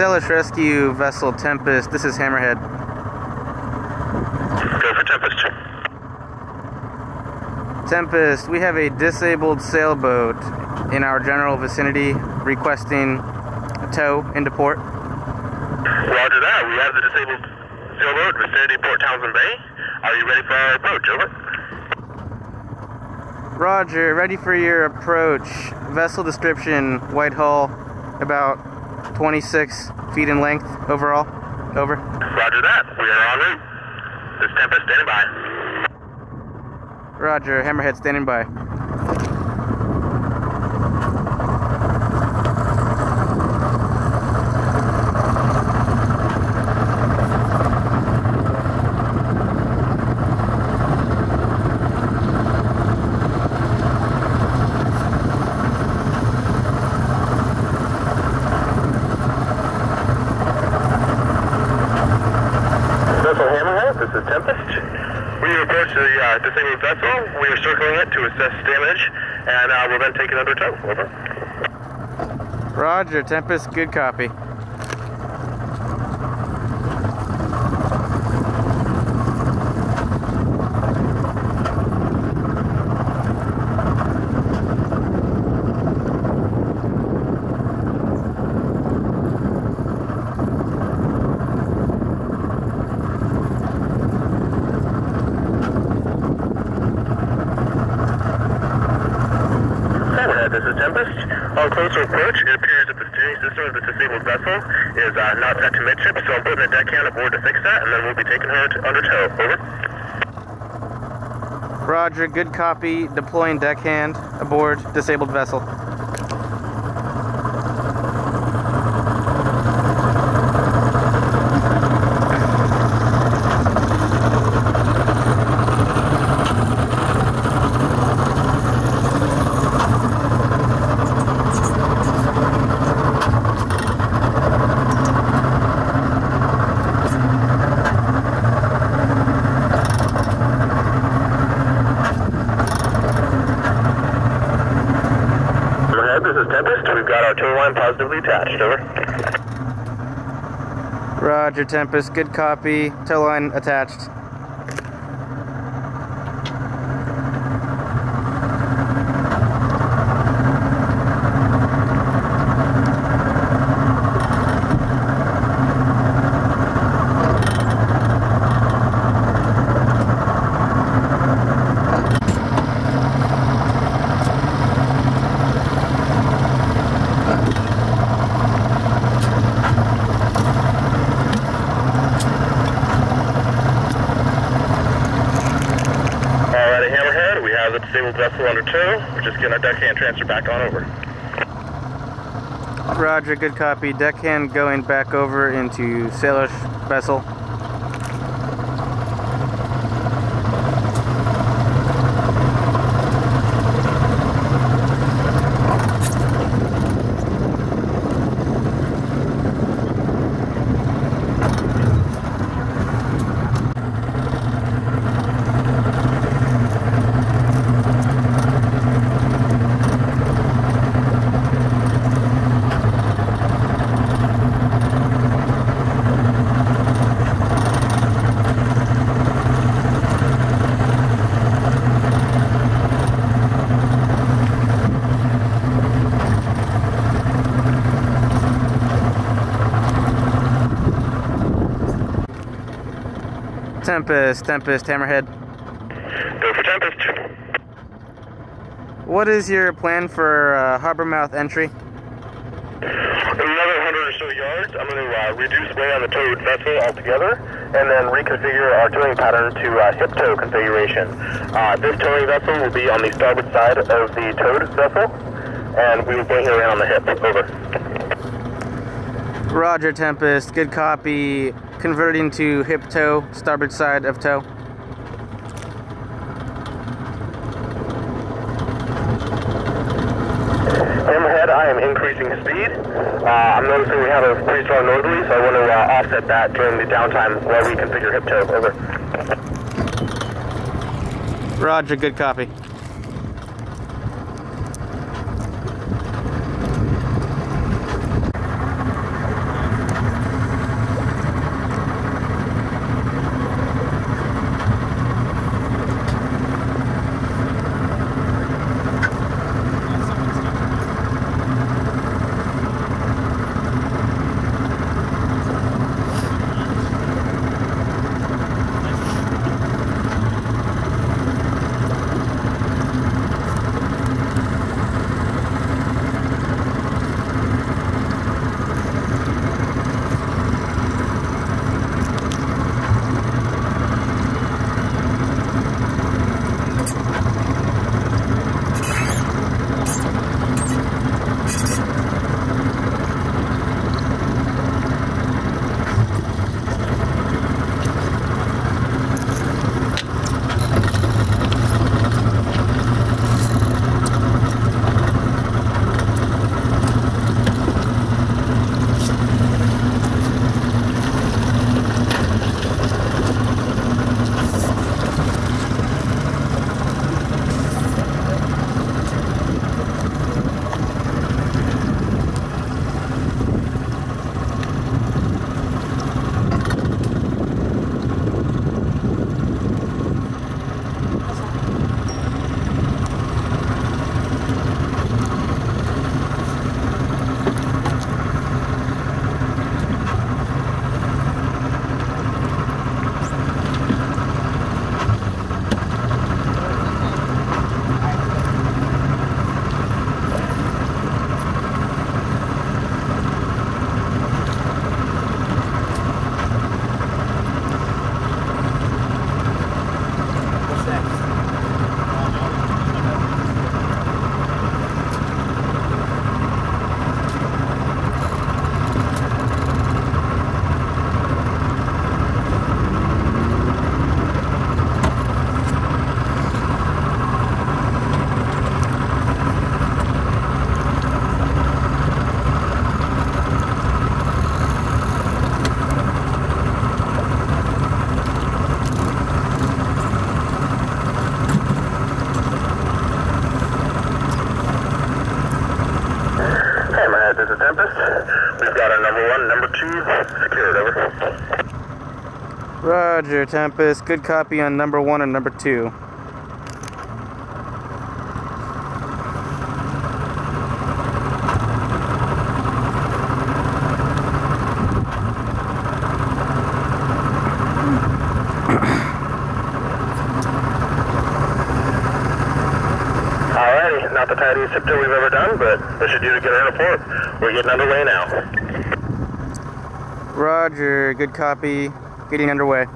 Salish Rescue Vessel Tempest, this is Hammerhead. Go for Tempest. Tempest, we have a disabled sailboat in our general vicinity requesting a tow into port. Roger that. We have the disabled sailboat in vicinity Port Townsend Bay. Are you ready for our approach? Over. Roger, ready for your approach. Vessel description, white hull, about 26 feet in length overall. Over. Roger that. We are en route. This Tempest standing by. Roger, Hammerhead standing by. Vessel Hammerhead, this is Tempest. We have approached the uh, disabled vessel. We are circling it to assess damage, and uh, we'll then take it under tow. Over. Roger, Tempest, good copy. Hammerhead, this is Tempest. On closer approach, it appears that the steering system of the disabled vessel is uh, not set to midship, so I'm putting a deckhand aboard to fix that, and then we'll be taking her to, under tow. Over. Roger, good copy. Deploying deckhand aboard disabled vessel. Hammerhead, this is Tempest. We've got our tow line positively attached. Over. Roger, Tempest, good copy. Tow line attached. Alrighty, Hammerhead, we have the disabled vessel under tow. We're just getting our deckhand transfer back on over. Roger, good copy. Deckhand going back over into sailor's vessel. Tempest, Tempest, Hammerhead. Go for Tempest. What is your plan for uh, harbor mouth entry? Another 100 or so yards. I'm going to uh, reduce weight on the towed vessel altogether and then reconfigure our towing pattern to uh, hip tow configuration. Uh, this towing vessel will be on the starboard side of the towed vessel, and we will bring her in on the hip. Over. Roger, Tempest, good copy. Converting to hip tow, starboard side of tow. Hammerhead, I am increasing speed. Uh, I'm noticing we have a pretty strong northerly, so I want to uh, offset that during the downtime while we configure hip tow. Over. Roger, good copy. Roger, Tempest. Good copy on number one and number two. Alrighty, not the tidiest we've ever done, but this should do to get. We're getting underway now. Roger, good copy. Getting underway.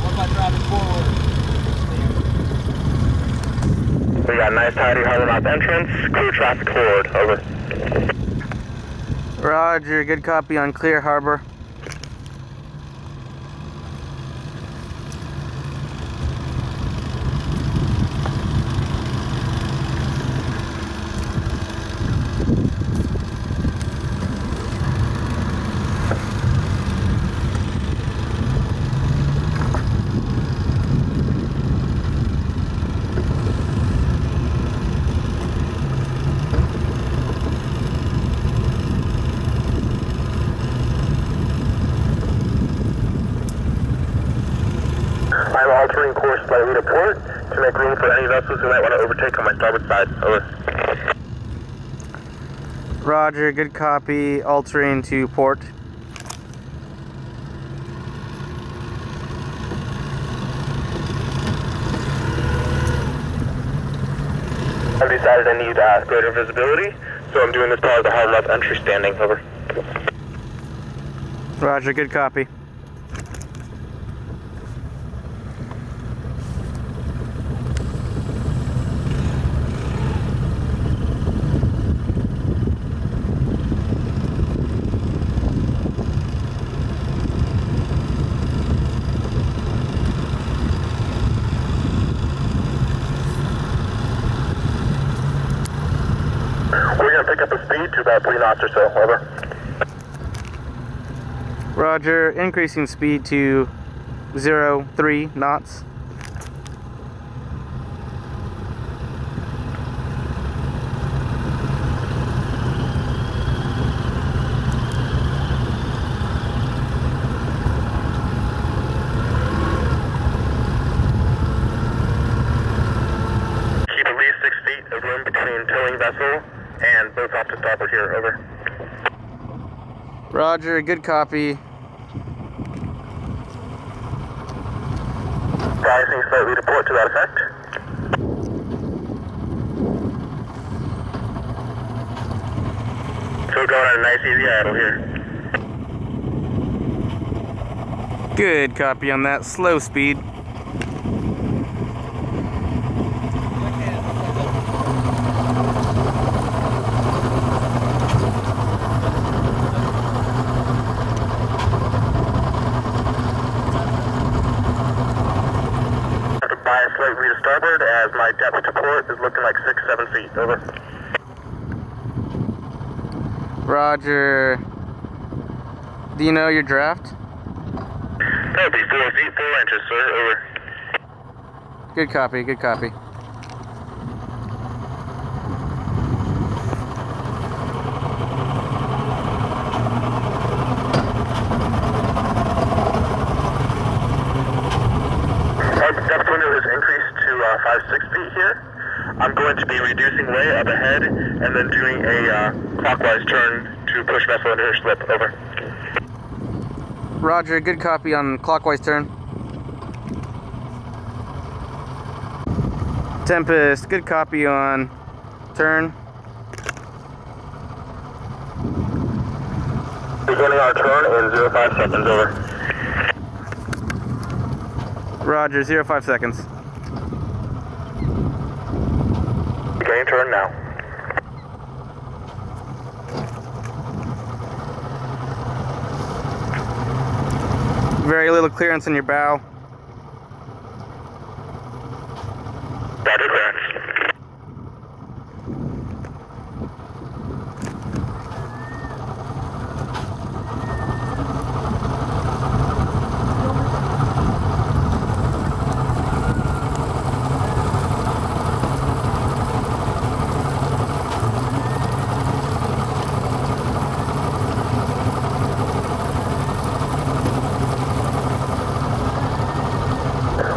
What about driving forward? We got a nice tidy harbor mouth entrance, clear traffic forward, over. Roger, good copy on Clear Harbor. I'm altering course slightly to port to make room for any vessels who might want to overtake on my starboard side, over. Roger, good copy. Altering to port. I've decided I need uh, greater visibility, so I'm doing this part of the harbor mouth entry standing, over. Roger, good copy. We're going to pick up the speed to about three knots or so, over. Roger, increasing speed to zero three knots. Keep at least six feet of room between towing vessel to starboard here, over. Roger, good copy. Rising slightly to port to that effect. So going at a nice easy idle here. Good copy on that. Slow speed. Have to bias slightly to starboard as my depth to port is looking like six, seven feet, over. Roger. Do you know your draft? That would be four feet, four inches, sir, over. Good copy, good copy. Our depth window has increased to uh, five, six feet here. I'm going to be way up ahead and then doing a uh, clockwise turn to push vessel into her slip, over. Roger, good copy on clockwise turn. Tempest, good copy on turn. Beginning our turn in 05 seconds, over. Roger, zero five seconds. Beginning turn now. Very little clearance in your bow. Roger, clearance.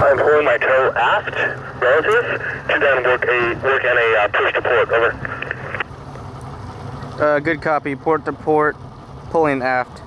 I'm pulling my tow aft, relative, to then work a work in a uh, push to port. Over. Uh, good copy, port to port, pulling aft.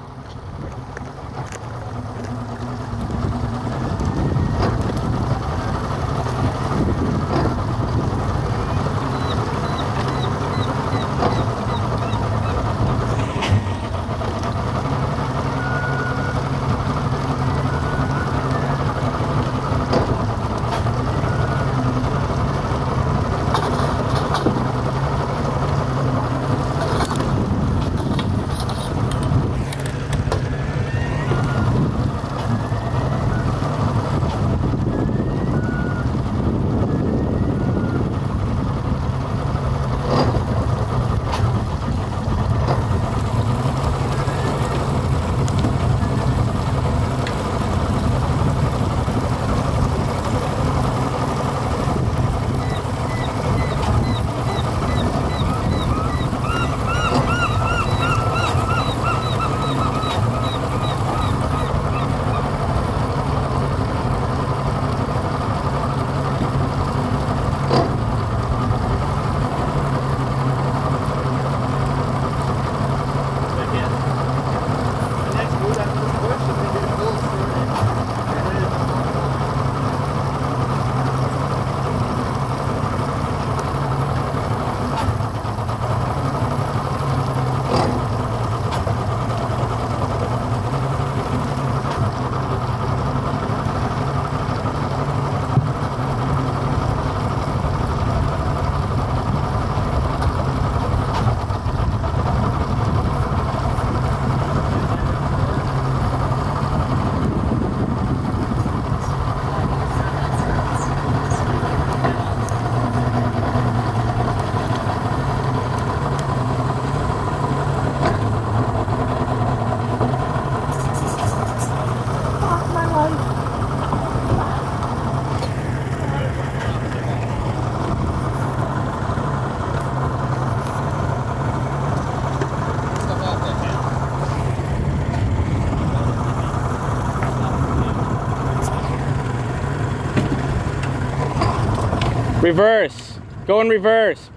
Reverse. Go in reverse.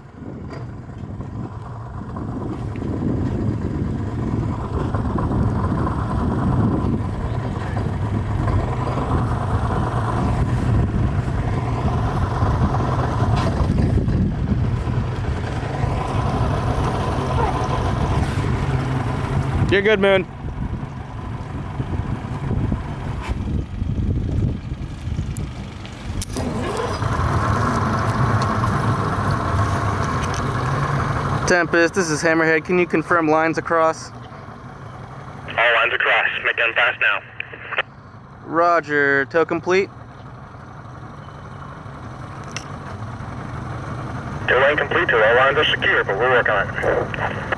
You're good, Moon. Tempest, this is Hammerhead. Can you confirm lines across? All lines across. Make them fast now. Roger. Tow complete? Two line complete. Two all lines are secure, but we're working on it.